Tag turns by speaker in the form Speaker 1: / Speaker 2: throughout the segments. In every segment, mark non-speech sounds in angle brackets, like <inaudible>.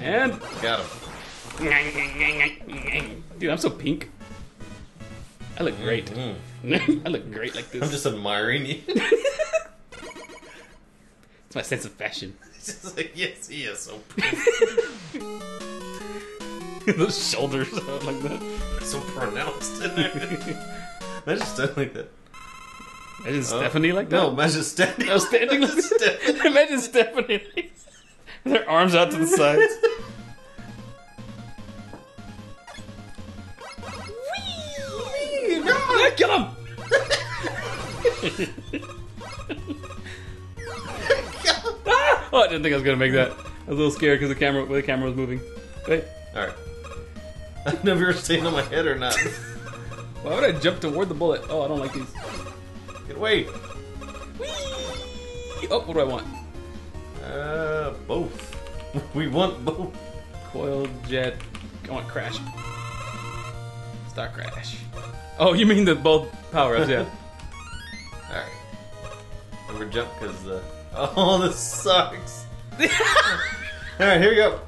Speaker 1: And
Speaker 2: Got him.
Speaker 1: dude, I'm so pink. I look great.
Speaker 2: Mm. <laughs>
Speaker 1: I look great like this.
Speaker 2: I'm just admiring you. <laughs>
Speaker 1: It's my sense of fashion. <laughs>
Speaker 2: It's just like, yes, he is so pretty.
Speaker 1: Those shoulders like that.
Speaker 2: so pronounced. Imagine standing like that.
Speaker 1: Imagine Stephanie like that.
Speaker 2: No, imagine.
Speaker 1: I was standing like
Speaker 2: Imagine
Speaker 1: this.
Speaker 2: standing.
Speaker 1: Imagine Stephanie <laughs> her arms out to the sides. Yeah, kill him! <laughs> Ah! Oh, I didn't think I was gonna make that. I was a little scared because the camera, the camera was moving. Wait,
Speaker 2: All right. I don't know if you're staying on my head or not. <laughs>
Speaker 1: why would I jump toward the bullet? Oh, I don't like these.
Speaker 2: Get away.
Speaker 1: Oh, what do I want?
Speaker 2: Uh, both. <laughs> We want both.
Speaker 1: Coil jet. I want crash. Star crash. Oh, you mean the both power ups? Yeah. <laughs>
Speaker 2: All right. Remember jump because uh, <laughs> oh, this sucks. All right, here we go.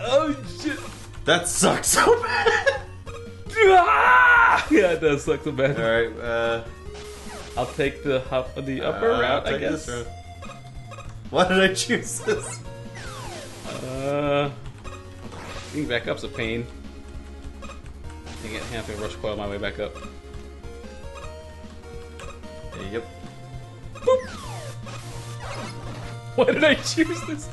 Speaker 1: oh shit!
Speaker 2: That sucks so bad.
Speaker 1: Ah! Yeah, it does suck so bad.
Speaker 2: All right. Uh,
Speaker 1: I'll take the hop, the upper
Speaker 2: uh,
Speaker 1: route, I guess.
Speaker 2: Why did I choose this?
Speaker 1: Uh, being back up's a pain. I can't have to rush coil my way back up.
Speaker 2: Yep.
Speaker 1: Why did I choose this?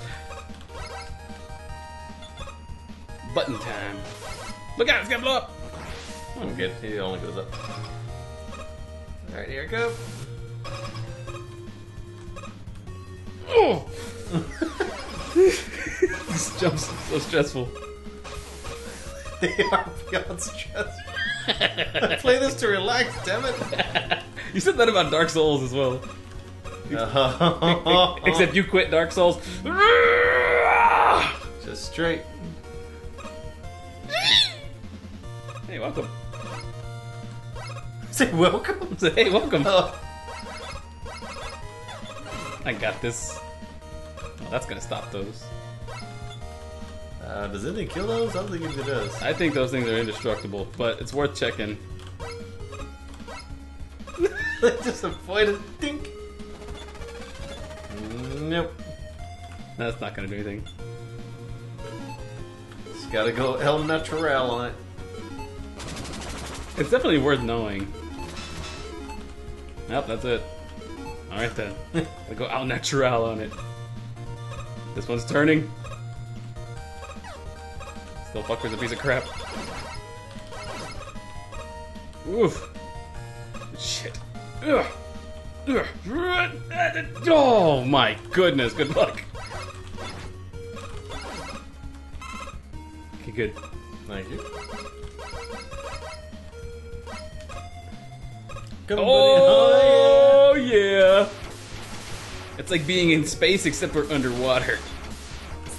Speaker 1: Button time. Look out, it's gonna blow up!
Speaker 2: I'm good. He only goes up. All right, here we go.
Speaker 1: Oh! These jumps are so stressful.
Speaker 2: They are beyond stress. I <laughs> play this to relax. Damn it. <laughs>
Speaker 1: You said that about Dark Souls as well. <laughs> Except you quit Dark Souls.
Speaker 2: just straight.
Speaker 1: Hey, welcome.
Speaker 2: Say welcome.
Speaker 1: Say, hey, welcome.
Speaker 2: Oh,
Speaker 1: I got this. Oh, that's gonna stop those.
Speaker 2: uh, does anything kill those? I don't think it does.
Speaker 1: I think those things are indestructible, but it's worth checking. <laughs>
Speaker 2: just avoid a dink. Nope.
Speaker 1: That's not gonna do anything.
Speaker 2: Just gotta go El Natural on it.
Speaker 1: It's definitely worth knowing. Yep, that's it. Alright then. <laughs> I go out natural on it. This one's turning. Still fucker's a piece of crap. Oof. Shit. Ugh. Ugh. Oh my goodness, good luck. Okay, good.
Speaker 2: Thank you. Come on, buddy.
Speaker 1: It's like being in space except for underwater.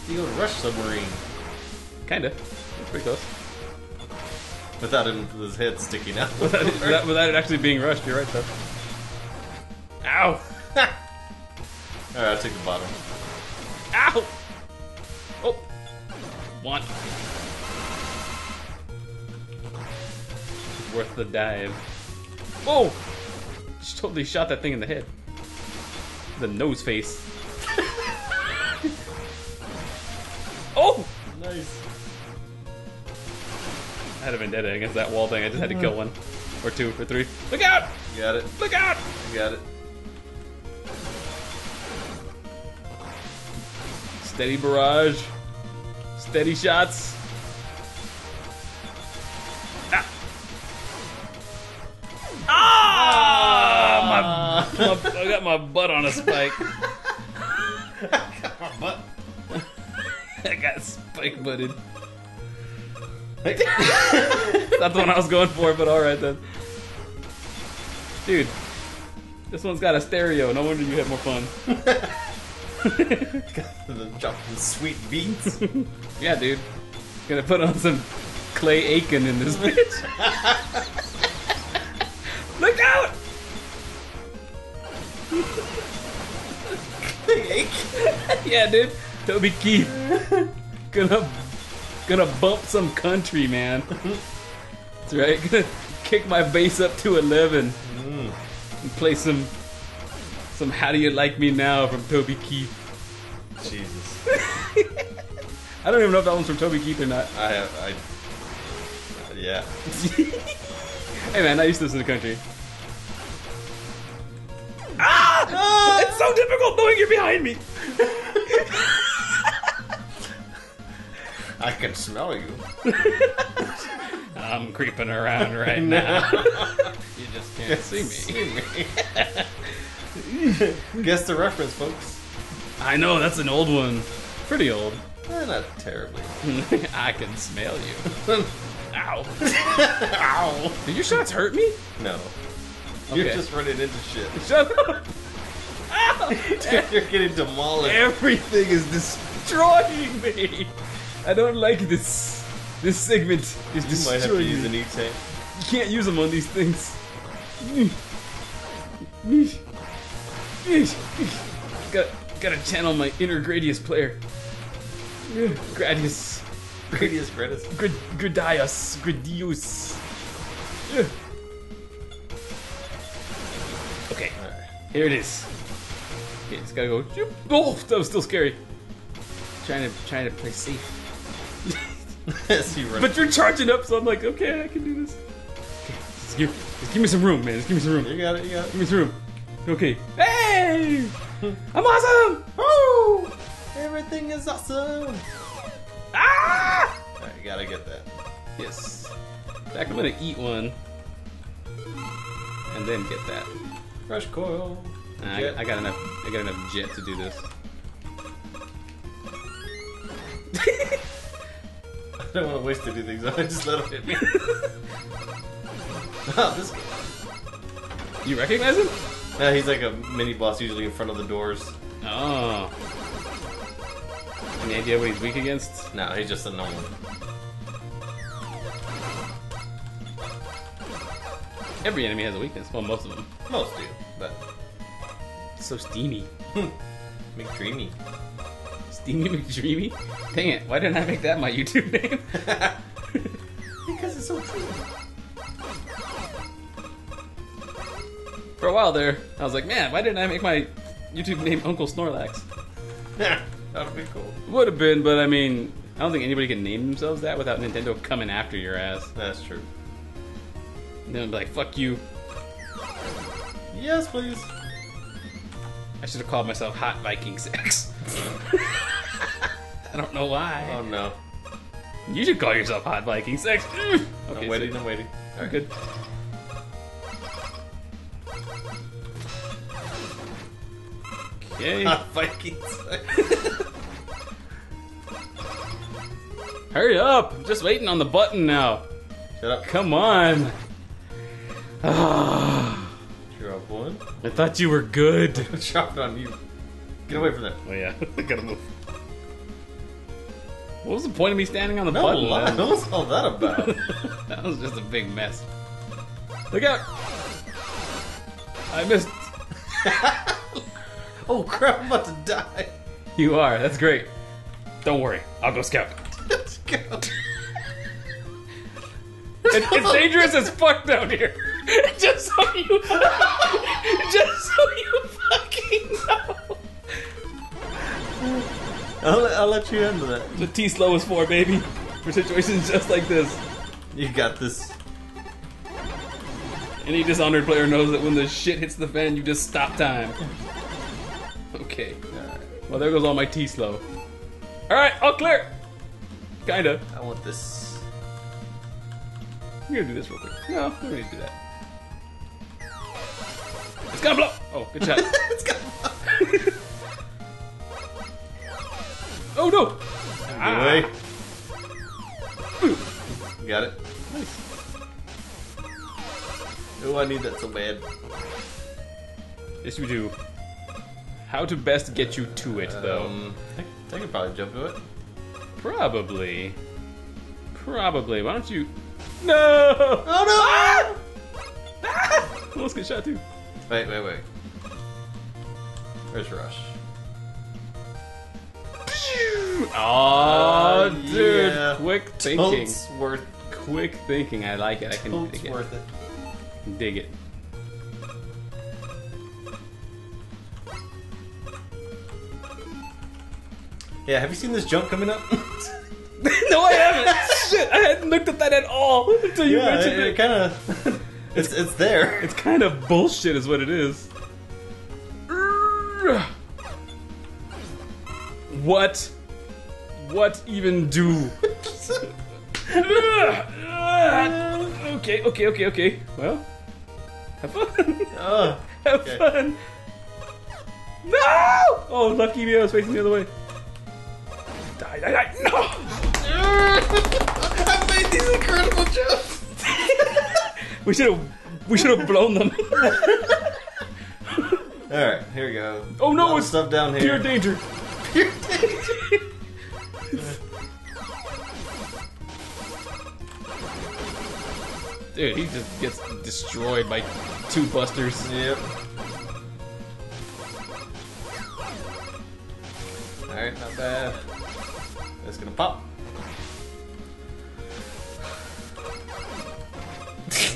Speaker 2: Steel Rush Submarine.
Speaker 1: Kinda. That's pretty close.
Speaker 2: Without his head sticking out.
Speaker 1: Without it, without- without it actually being rushed, you're right though. Ow!
Speaker 2: Alright, I'll take the bottom.
Speaker 1: Ow! Oh! One. Worth the dive. Oh! Just totally shot that thing in the head. The nose face. <laughs> oh!
Speaker 2: Nice.
Speaker 1: I had a vendetta against that wall thing. I just had to uh-huh. kill one. Or two, or three. Look out!
Speaker 2: Got it.
Speaker 1: Look out!
Speaker 2: Got it.
Speaker 1: Steady barrage. Steady shots. My, my, I got my butt on a spike. <laughs>
Speaker 2: But <laughs>
Speaker 1: I got spike butted. That's <laughs> the one I was going for, but alright then. Dude, this one's got a stereo. No wonder you had more fun.
Speaker 2: Dropping sweet beats.
Speaker 1: Yeah, dude. Gonna put on some Clay Aiken in this bitch. Look out! Yeah, dude. Toby Keith. Gonna gonna bump some country, man. That's right. Gonna kick my bass up to eleven
Speaker 2: Mm.
Speaker 1: and play some some How Do You Like Me Now from Toby Keith.
Speaker 2: Jesus. <laughs>
Speaker 1: I don't even know if that one's from Toby Keith or not.
Speaker 2: I have. I. uh, yeah. <laughs>
Speaker 1: hey man, I used to listen to country. Ah! It's so difficult knowing you're behind me.
Speaker 2: I can smell you.
Speaker 1: I'm creeping around right now. you just can't see me.
Speaker 2: Guess the reference, folks.
Speaker 1: I know that's an old one. Pretty old.
Speaker 2: Eh, not terribly. <laughs>
Speaker 1: I can smell you. <laughs> Ow.
Speaker 2: Ow!
Speaker 1: Did your shots hurt me?
Speaker 2: No. You're just running into shit.
Speaker 1: Shut up. Ow.
Speaker 2: You're getting demolished.
Speaker 1: Everything is destroying me. I don't like this. This segment is
Speaker 2: You might have to use an E-tank.
Speaker 1: You can't use them on these things. Got, gotta channel my inner Gradius player. Gradius.
Speaker 2: Gradius Gradius.
Speaker 1: Grid, Gradius. Gridius. Okay, here it is. Okay, it's gotta go. zoop. Oh, that was still scary. Trying to trying to play safe. <laughs>
Speaker 2: As.
Speaker 1: But you're charging up, so I'm like, okay, I can do this. Okay, just give, just give me some room, man. Just give me some room.
Speaker 2: You got it, you got it.
Speaker 1: Give me some room. Okay. Hey! <laughs> I'm awesome!
Speaker 2: Woo! Everything is awesome!
Speaker 1: Ah!
Speaker 2: Alright, you gotta get that.
Speaker 1: Yes. In fact, I'm gonna eat one. And then get that.
Speaker 2: Fresh coil.
Speaker 1: Nah. I, I got enough. I got enough jet to do this. <laughs>
Speaker 2: I don't want to waste anything, <laughs> so I just let him hit me. <laughs> oh, this
Speaker 1: You recognize him?
Speaker 2: Yeah, he's like a mini boss usually in front of the doors.
Speaker 1: Oh. Any idea what he's weak against?
Speaker 2: No, he's just a normal.
Speaker 1: Every enemy has a weakness. Well, most of them.
Speaker 2: Most do, but
Speaker 1: so steamy. <laughs>
Speaker 2: McDreamy.
Speaker 1: Steamy McDreamy? Dang it, why didn't I make that my YouTube name? <laughs>
Speaker 2: because it's so true.
Speaker 1: For a while there, I was like, man, why didn't I make my YouTube name Uncle Snorlax?
Speaker 2: Yeah, <laughs> that would be cool.
Speaker 1: Would have been, but I mean, I don't think anybody can name themselves that without Nintendo coming after your ass.
Speaker 2: That's true.
Speaker 1: And then be like, fuck you.
Speaker 2: Yes, please.
Speaker 1: I should have called myself Hot Viking Sex. <laughs> I don't know why.
Speaker 2: Oh no.
Speaker 1: You should call yourself Hot Viking Sex. Mm. Okay,
Speaker 2: I'm waiting,
Speaker 1: so-
Speaker 2: I'm waiting.
Speaker 1: Alright, good. Okay.
Speaker 2: Hot Vikings. <laughs>
Speaker 1: Hurry up! I'm just waiting on the button now.
Speaker 2: Shut up.
Speaker 1: Come on. <sighs> <laughs>
Speaker 2: One.
Speaker 1: I thought you were good. <laughs>
Speaker 2: Drop it on you. Get away from that.
Speaker 1: Oh yeah, I <laughs> gotta move. What was the point of me standing on the
Speaker 2: No,
Speaker 1: button?
Speaker 2: lie.
Speaker 1: man?
Speaker 2: What's all that about? <laughs>
Speaker 1: that was just a big mess. Look out! I missed.
Speaker 2: oh crap! I'm about to die.
Speaker 1: You are. That's great. Don't worry. I'll go scout.
Speaker 2: Let's go.
Speaker 1: It, it's dangerous as fuck down here. <laughs> Just so you, <laughs> just so you fucking know.
Speaker 2: I'll, let- I'll let you handle that.
Speaker 1: The T slow is for, baby. For situations just like this.
Speaker 2: You got this.
Speaker 1: Any dishonored player knows that when the shit hits the fan, you just stop time. Okay.
Speaker 2: Alright.
Speaker 1: Well, there goes all my T slow. All right, all clear. Kinda.
Speaker 2: I want this.
Speaker 1: I'm gonna do this real quick. No, we don't need to do that. It's gonna blow. Oh, good shot.
Speaker 2: Let's go.
Speaker 1: oh no.
Speaker 2: Get
Speaker 1: Ah.
Speaker 2: away. Got it.
Speaker 1: Nice.
Speaker 2: Oh, I need that so bad.
Speaker 1: Yes, you do. How to best get you to it, though?
Speaker 2: Um, I, I could probably jump to it.
Speaker 1: Probably. Probably. Why don't you? No!
Speaker 2: Oh no!
Speaker 1: Ah! Almost get shot too.
Speaker 2: Wait, wait, wait. Where's Rush?
Speaker 1: Uh, oh, dude.
Speaker 2: yeah.
Speaker 1: Quick thinking.
Speaker 2: Totes worth,
Speaker 1: Quick thinking. I like it. I can
Speaker 2: totes
Speaker 1: dig it.
Speaker 2: worth it.
Speaker 1: Dig it.
Speaker 2: Yeah, have you seen this jump coming up? <laughs> <laughs>
Speaker 1: no, I haven't. Shit, I hadn't looked at that at all until you
Speaker 2: yeah,
Speaker 1: mentioned
Speaker 2: it,
Speaker 1: it.
Speaker 2: it kind of, it's it's there.
Speaker 1: It's kind of bullshit, is what it is. What? What even do? okay, okay, okay, okay. Well, have fun.
Speaker 2: oh, <laughs>
Speaker 1: have
Speaker 2: Okay.
Speaker 1: fun. No! Oh, lucky me, I was facing the other way. Die, die, die. No! <laughs>
Speaker 2: I made these incredible jumps.
Speaker 1: We should have. We should have blown them. <laughs>
Speaker 2: All right, here we go.
Speaker 1: Oh, no,
Speaker 2: Lot of
Speaker 1: it's
Speaker 2: stuff down here.
Speaker 1: Pure
Speaker 2: here.
Speaker 1: danger.
Speaker 2: Pure danger. <laughs>
Speaker 1: Dude, he just gets destroyed by two busters.
Speaker 2: Yep. Alright, not bad. It's gonna pop.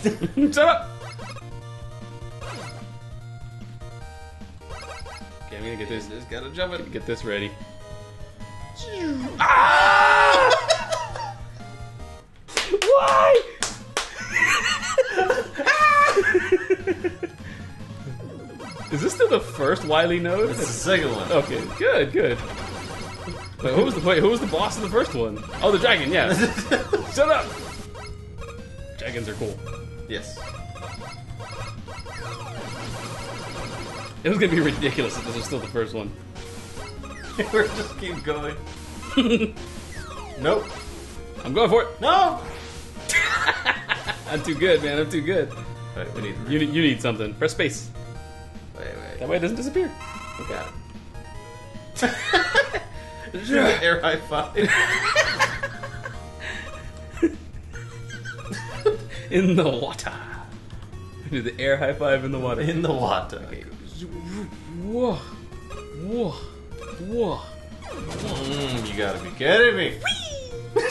Speaker 2: <laughs>
Speaker 1: Shut up! Okay, I'm gonna get this.
Speaker 2: Just gotta jump it.
Speaker 1: Get this ready. Why? Ah! <laughs> Is this still the first Wily node?
Speaker 2: It's the second one.
Speaker 1: Okay, good, good. Wait, who was the wait? Who was the boss of the first one? Oh, the dragon. Yeah. <laughs> Shut up. Dragons are cool.
Speaker 2: Yes.
Speaker 1: It was gonna be ridiculous if this was still the first one. <laughs>
Speaker 2: We're just keep going. <laughs> nope.
Speaker 1: I'm going for it.
Speaker 2: No! <laughs>
Speaker 1: I'm too good, man. I'm too good.
Speaker 2: Alright, we need
Speaker 1: You, you need something. Press space.
Speaker 2: Wait, wait.
Speaker 1: That way it doesn't disappear.
Speaker 2: Okay. Air high five.
Speaker 1: In the water. Do the air high five in the water.
Speaker 2: In the water.
Speaker 1: Whoa. Whoa. Whoa.
Speaker 2: Mm, you gotta be kidding me. <laughs>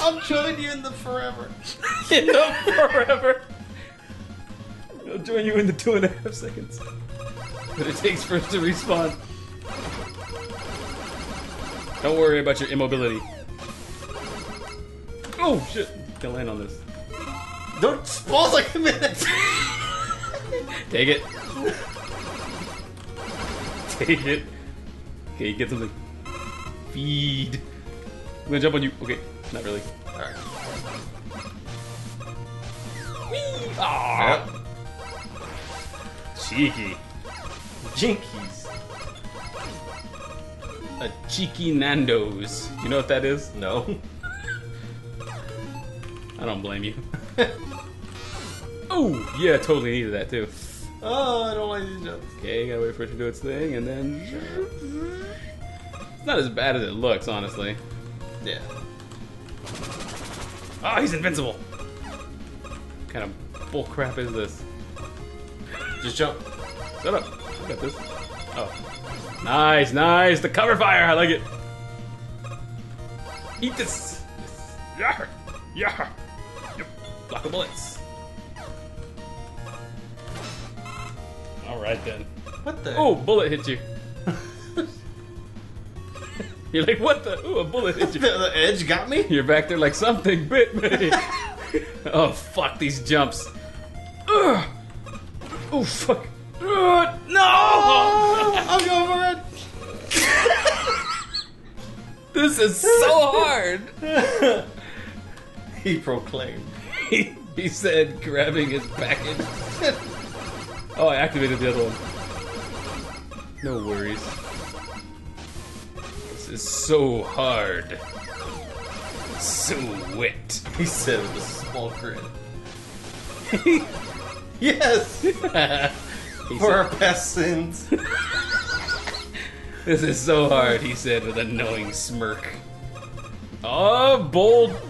Speaker 2: I'll join you in the forever. <laughs>
Speaker 1: In the forever. I'll join you in the two and a half seconds. But it takes for us to respawn. Don't worry about your immobility. Oh shit! Can land on this.
Speaker 2: Don't pause like a minute.
Speaker 1: Take it. Take it. Okay, get something. Feed. I'm gonna jump on you. Okay, not really.
Speaker 2: Alright.
Speaker 1: Ah,
Speaker 2: Yep.
Speaker 1: cheeky.
Speaker 2: Jinkies.
Speaker 1: A cheeky Nando's. You know what that is?
Speaker 2: No.
Speaker 1: I don't blame you. <laughs> oh, yeah, totally needed that too.
Speaker 2: Oh, I don't like these jumps.
Speaker 1: Okay, gotta wait for it to do its thing, and then. It's not as bad as it looks, honestly.
Speaker 2: Yeah.
Speaker 1: Oh, he's invincible! What kind of bullcrap is this?
Speaker 2: Just jump.
Speaker 1: Shut up. I got this. Oh. Nice, nice. The cover fire. I like it. Eat this. Yes. Yeah. The bullets. All right then.
Speaker 2: What the?
Speaker 1: Oh, bullet hit you. <laughs> You're like, what the? Ooh, a bullet hit you. <laughs>
Speaker 2: the edge got me?
Speaker 1: You're back there like something bit me. <laughs> oh fuck these jumps. Ugh. Oh fuck. Ugh, no!
Speaker 2: Oh, I'll go for it.
Speaker 1: This is so hard.
Speaker 2: he proclaimed. <laughs>
Speaker 1: he, said, grabbing his package. <laughs> oh, I activated the other one. No worries. This is so hard. So wet.
Speaker 2: He said with a small grin. <laughs> yes! For our past sins.
Speaker 1: this is so hard, he said with a knowing smirk. Oh, bold.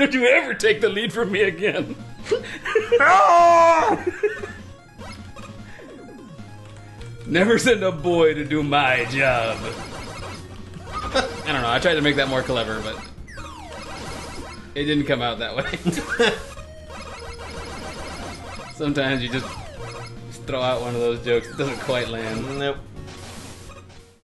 Speaker 1: Don't, you, ever take the lead from me again. <laughs> Never send a boy to do my job. I don't know. I tried to make that more clever, but it didn't come out that way. <laughs> Sometimes you just, throw out one of those jokes that doesn't quite land.
Speaker 2: Nope.